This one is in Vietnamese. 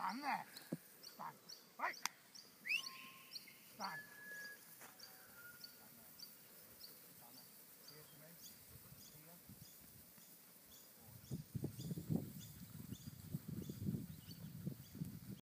挡啊，挡，喂。